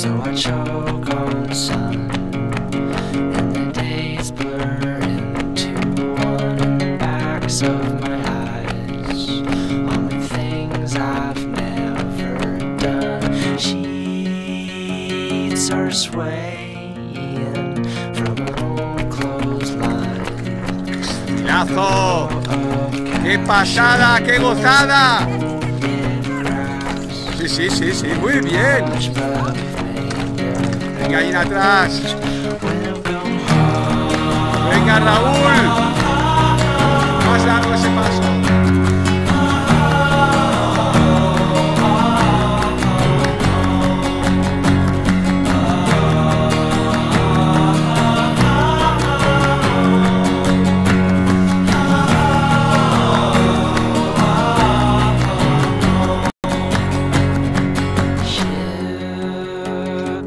so I choke on sun. And the days blur into one in the backs of my eyes. On the things I've never done. Sheets are swaying from an old clothesline. ¡Lazo! ¡Qué pasada! ¡Qué gozada! Sí, sí, sí, sí, muy bien. Ahí atrás. Venga, Raúl. Más largo ese paso.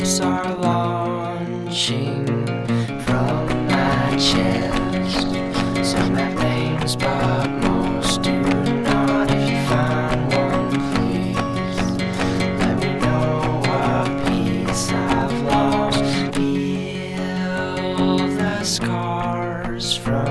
are launching from my chest. Some have names, but most do not. If you find one, please let me know what piece I've lost. Heal the scars from.